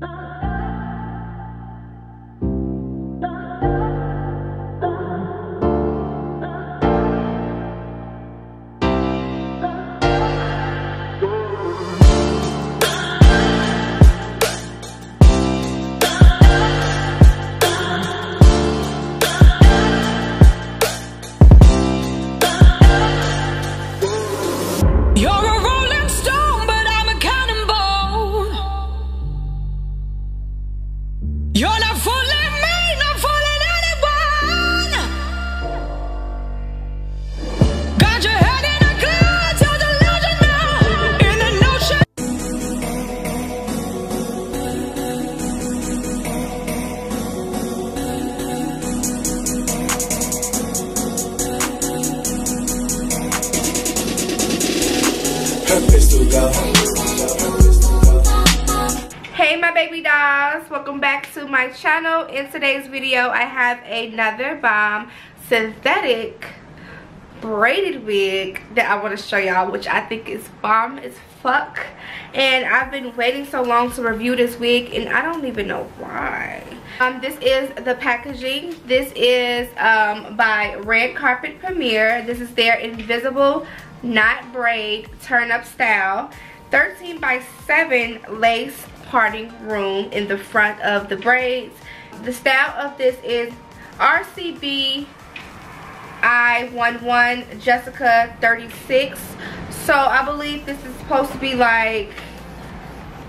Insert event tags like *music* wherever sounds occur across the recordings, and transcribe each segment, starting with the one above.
Hey *laughs* my baby dolls, welcome back to my channel. In today's video I have another bomb synthetic braided wig that I want to show y'all which I think is bomb as fuck and I've been waiting so long to review this wig and I don't even know why. Um, this is the packaging. This is um, by Red Carpet Premiere. This is their invisible knot braid turn up style 13 by 7 lace parting room in the front of the braids. The style of this is RCB I11 Jessica 36 so I believe this is supposed to be like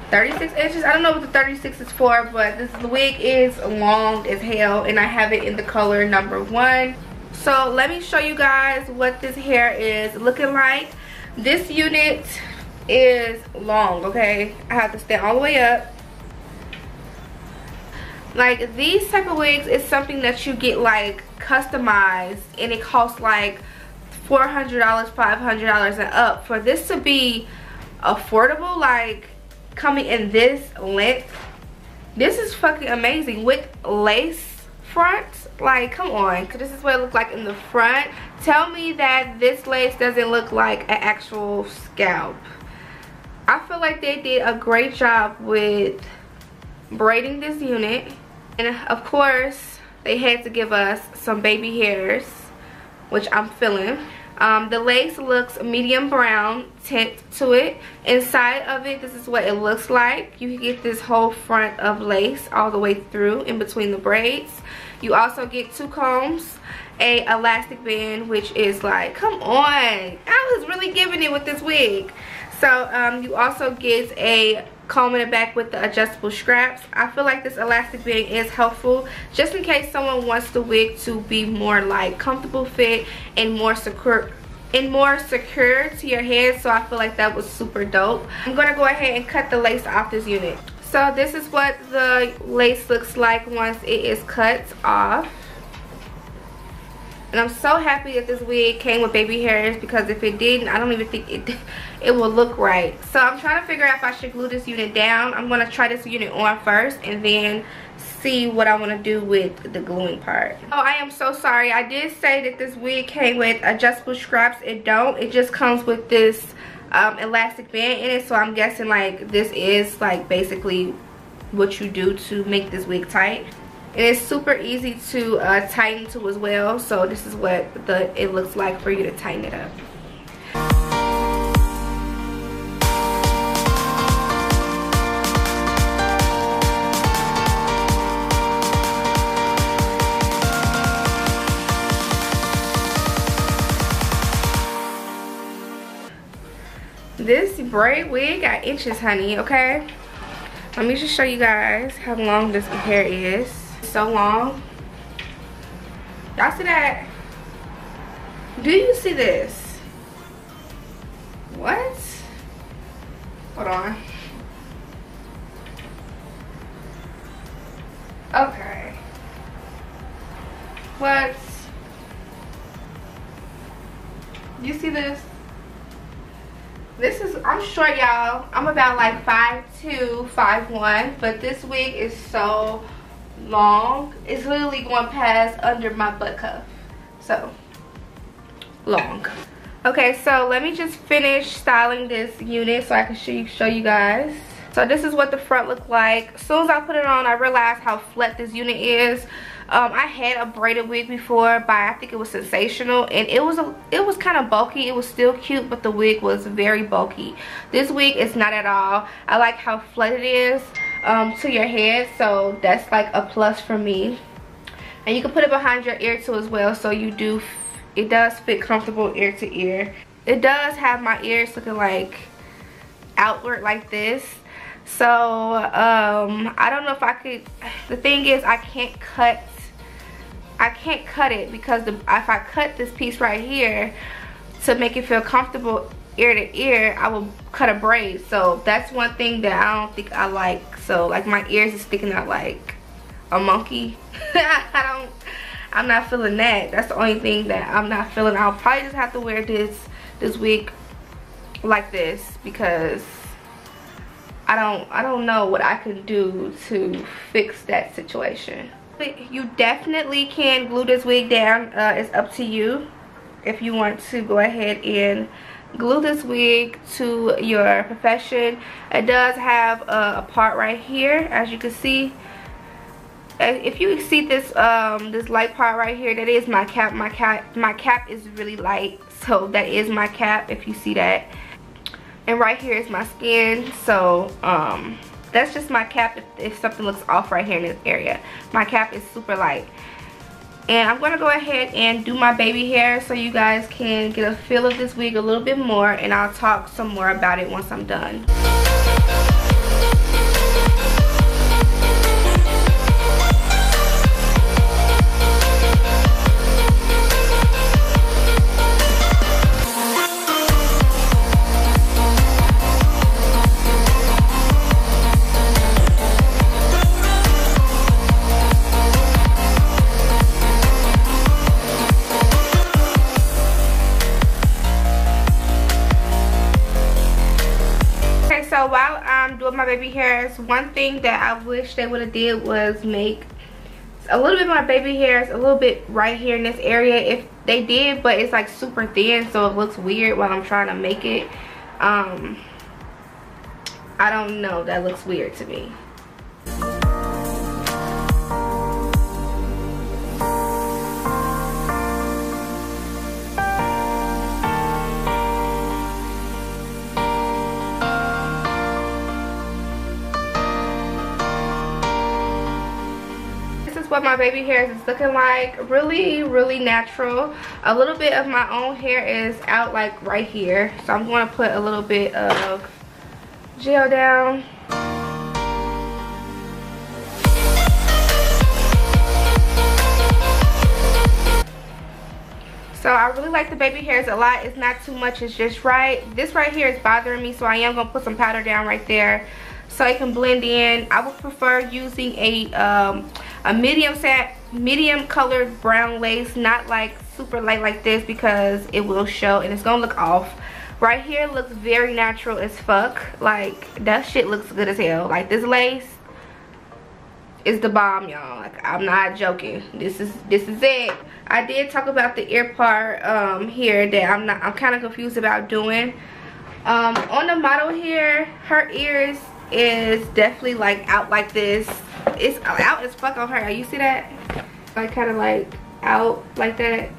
36 inches. I don't know what the 36 is for but this wig is long as hell and I have it in the color number one. So let me show you guys what this hair is looking like. This unit is long okay? I have to stand all the way up. Like these type of wigs is something that you get like customized and it costs like $400 $500 and up. For this to be affordable like coming in this length this is fucking amazing. With lace front like come on. Because this is what it looks like in the front. Tell me that this lace doesn't look like an actual scalp i feel like they did a great job with braiding this unit and of course they had to give us some baby hairs which i'm feeling um, the lace looks medium brown tint to it. Inside of it, this is what it looks like. You can get this whole front of lace all the way through in between the braids. You also get two combs, a elastic band, which is like, come on. I was really giving it with this wig. So um, you also get a comb in the back with the adjustable straps. I feel like this elastic band is helpful just in case someone wants the wig to be more like comfortable fit and more secure and more secure to your head so I feel like that was super dope. I'm to go ahead and cut the lace off this unit. So this is what the lace looks like once it is cut off. And I'm so happy that this wig came with baby hairs because if it didn't, I don't even think it *laughs* it will look right. So I'm trying to figure out if I should glue this unit down. I'm going to try this unit on first and then see what I want to do with the gluing part. Oh, I am so sorry. I did say that this wig came with adjustable straps. It don't. It just comes with this um, elastic band in it so i'm guessing like this is like basically what you do to make this wig tight it is super easy to uh, tighten to as well. So this is what the it looks like for you to tighten it up. This braid wig got inches honey okay? Let me just show you guys how long this hair is so long. Y'all see that? Do you see this? What? Hold on. Okay. What? You see this? This is i'm short y'all. I'm about like 5'2 5'1 but this wig is so long. It's literally going past under my butt cuff. So long. Okay so let me just finish styling this unit so i can show you, show you guys. So this is what the front looked like. As soon as i put it on i realized how flat this unit is um, i had a braided wig before by i think it was Sensationnel. And it was a it was kind of bulky. It was still cute but the wig was very bulky. This wig is not at all. I like how flat it is um, to your head so that's like a plus for me. And you can put it behind your ear too as well so you do it does fit comfortable ear to ear. It does have my ears looking like outward like this so um i don't know if i could the thing is i can't cut i can't cut it because the, if i cut this piece right here to make it feel comfortable ear to ear i will cut a braid. So that's one thing that i don't think i like. So like my ears is sticking out like a monkey. *laughs* I don't i'm not feeling that. That's the only thing that i'm not feeling. I'll probably just have to wear this this wig like this because I don't I don't know what I can do to fix that situation. You definitely can glue this wig down. Uh, it's up to you if you want to go ahead and glue this wig to your profession. It does have a, a part right here as you can see. Uh, if you see this um, this light part right here, that is my cap. My cap my cap is really light, so that is my cap if you see that and right here is my skin so um that's just my cap if, if something looks off right here in this area. My cap is super light. And I'm gonna go ahead and do my baby hair so you guys can get a feel of this wig a little bit more and I'll talk some more about it once I'm done baby hairs one thing that i wish they would have did was make a little bit my baby hairs a little bit right here in this area if they did but it's like super thin so it looks weird while i'm trying to make it. Um i don't know. That looks weird to me what my baby hairs is looking like really really natural a little bit of my own hair is out like right here so i'm going to put a little bit of gel down So I really like the baby hairs a lot. It's not too much, it's just right. This right here is bothering me, so I am gonna put some powder down right there so it can blend in. I would prefer using a um, a medium set medium colored brown lace not like super light like this because it will show and it's gonna look off. Right here looks very natural as fuck. Like that shit looks good as hell. Like this lace is the bomb y'all. Like i'm not joking. This is this is it. I did talk about the ear part um here that i'm not i'm kind of confused about doing. Um on the model here her ears is definitely like out like this it's out as fuck on her. You see that? Like kind of like out like that.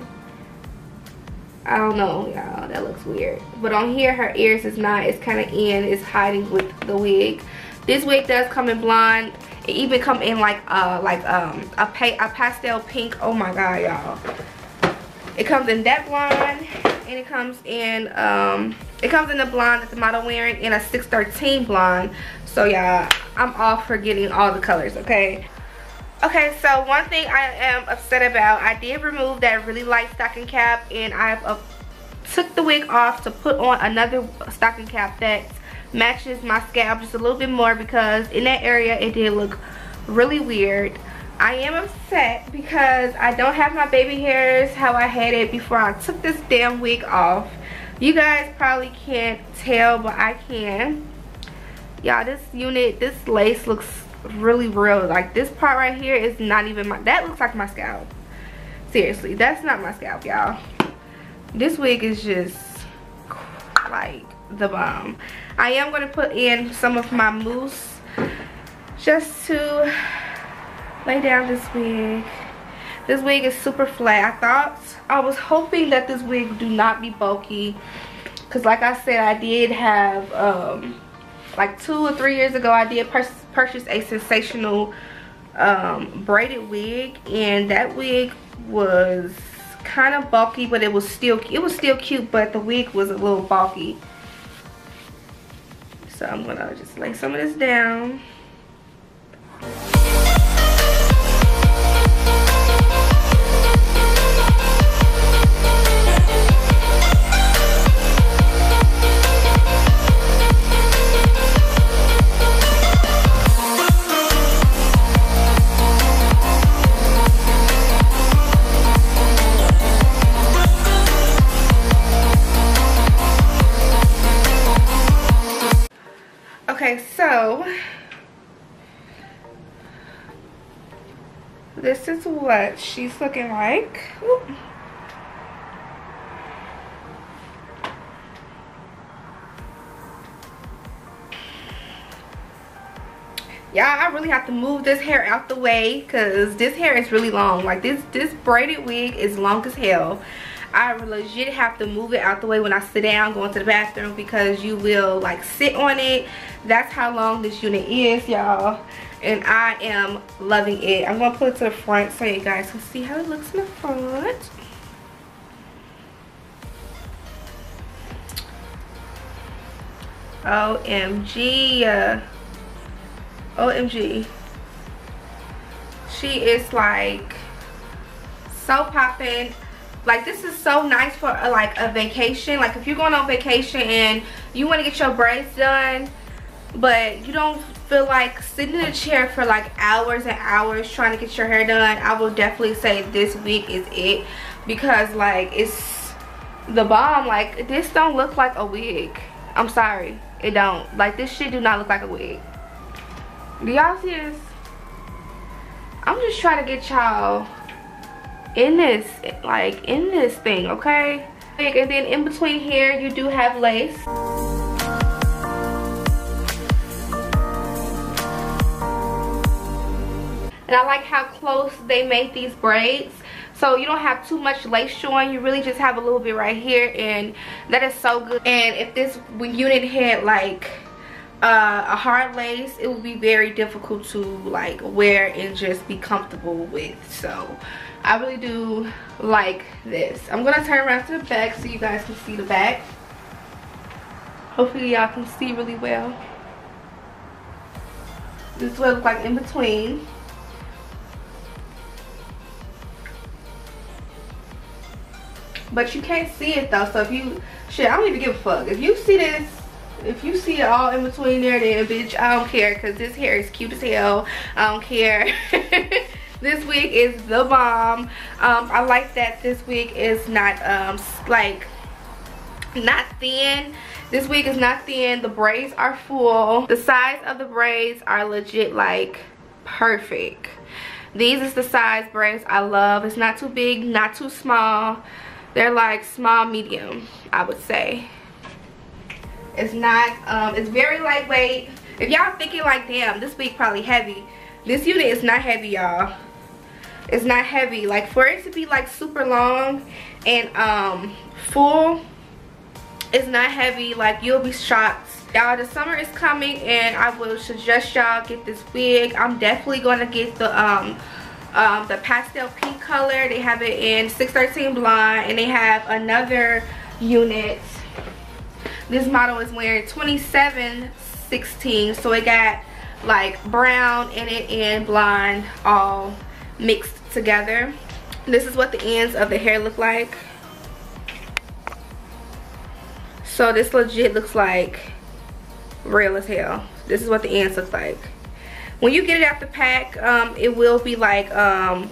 I don't know, y'all. That looks weird. But on here, her ears is not. It's kind of in. It's hiding with the wig. This wig does come in blonde. It even come in like uh like um a pa a pastel pink. Oh my god, y'all. It comes in that blonde and it comes in um it comes in the blonde that the model wearing in a 613 blonde. So y'all i'm all for getting all the colors okay? Okay so one thing i am upset about i did remove that really light stocking cap and i've uh, took the wig off to put on another stocking cap that matches my scalp just a little bit more because in that area it did look really weird. I am upset because I don't have my baby hairs how I had it before I took this damn wig off. You guys probably can't tell, but I can. Y'all, this unit, this lace looks really real. Like, this part right here is not even my, that looks like my scalp. Seriously, that's not my scalp, y'all. This wig is just, like, the bomb. I am going to put in some of my mousse just to lay down this wig. This wig is super flat. I thought, I was hoping that this wig do not be bulky. Because like I said, I did have, um, like two or three years ago, I did purchase a Sensationnel um, braided wig. And that wig was kind of bulky, but it was still, it was still cute, but the wig was a little bulky. So I'm gonna just lay some of this down. What she's looking like. y'all i really have to move this hair out the way because this hair is really long like this this braided wig is long as hell I legit have to move it out the way when I sit down going to the bathroom because you will like sit on it. That's how long this unit is y'all. And I am loving it. I'm going to put it to the front so you guys can see how it looks in the front. OMG. OMG. She is like so popping like this is so nice for a, like a vacation like if you're going on vacation and you want to get your braids done but you don't feel like sitting in a chair for like hours and hours trying to get your hair done i will definitely say this week is it. Because like it's the bomb like this don't look like a wig. I'm sorry it don't. Like this shit do not look like a wig. Do y'all see this? I'm just trying to get y'all in this like in this thing okay? And then in between here you do have lace and I like how close they made these braids. So you don't have too much lace showing. You really just have a little bit right here and that is so good. And if this unit had like uh, a hard lace it would be very difficult to like wear and just be comfortable with. So I really do like this. I'm gonna turn around to the back so you guys can see the back. Hopefully y'all can see really well. This is what it looks like in between but you can't see it though so if you shit I don't even give a fuck. If you see this if you see it all in between there then bitch i don't care because this hair is cute as hell. I don't care. *laughs* This wig is the bomb. Um, i like that this wig is not um like not thin. This wig is not thin. The braids are full. The size of the braids are legit like perfect. These is the size braids i love. It's not too big not too small they're like small medium i would say it's not, um, it's very lightweight. If y'all thinking like, damn, this wig probably heavy. This unit is not heavy, y'all. It's not heavy. Like for it to be like super long and um, full, it's not heavy. Like you'll be shocked. Y'all, the summer is coming and I will suggest y'all get this wig. I'm definitely going to get the um, um, the pastel pink color. They have it in 613 blonde and they have another unit. This model is wearing 2716 so it got like brown in it and blonde all mixed together. This is what the ends of the hair look like. So this legit looks like real as hell. This is what the ends look like when you get it out the pack um, it will be like um,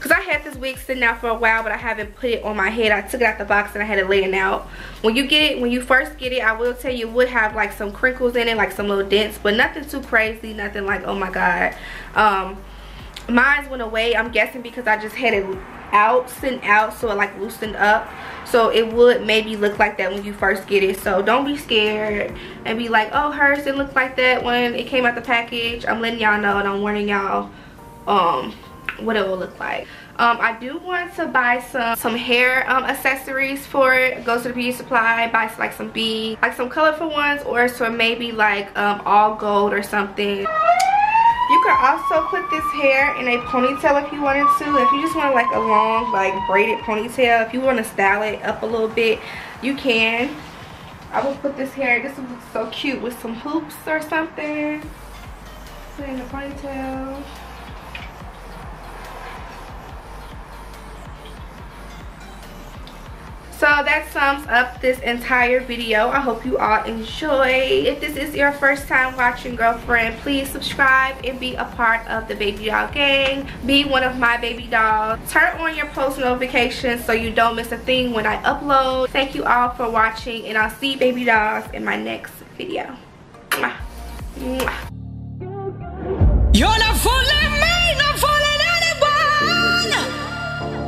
because I had this wig sitting out for a while but I haven't put it on my head. I took it out the box and I had it laying out. When you get it when you first get it I will tell you it would have like some crinkles in it like some little dents but nothing too crazy nothing like oh my god. Um mine went away I'm guessing because I just had it out and out so it like loosened up so it would maybe look like that when you first get it so don't be scared and be like oh hers didn't look like that when it came out the package i'm letting y'all know and i'm warning y'all um what it will look like um, I do want to buy some some hair um, accessories for it. Go to the beauty supply, buy like some beads, like some colorful ones, or so maybe like um, all gold or something. You could also put this hair in a ponytail if you wanted to. If you just want like a long like braided ponytail, if you want to style it up a little bit, you can. I will put this hair, this would look so cute with some hoops or something. Put in the ponytail. that sums up this entire video. I hope you all enjoy. If this is your first time watching Girlfriend, please subscribe and be a part of the Baby Doll gang. Be one of my baby dolls. Turn on your post notifications so you don't miss a thing when I upload. Thank you all for watching and I'll see baby dolls in my next video. You're not fooling me!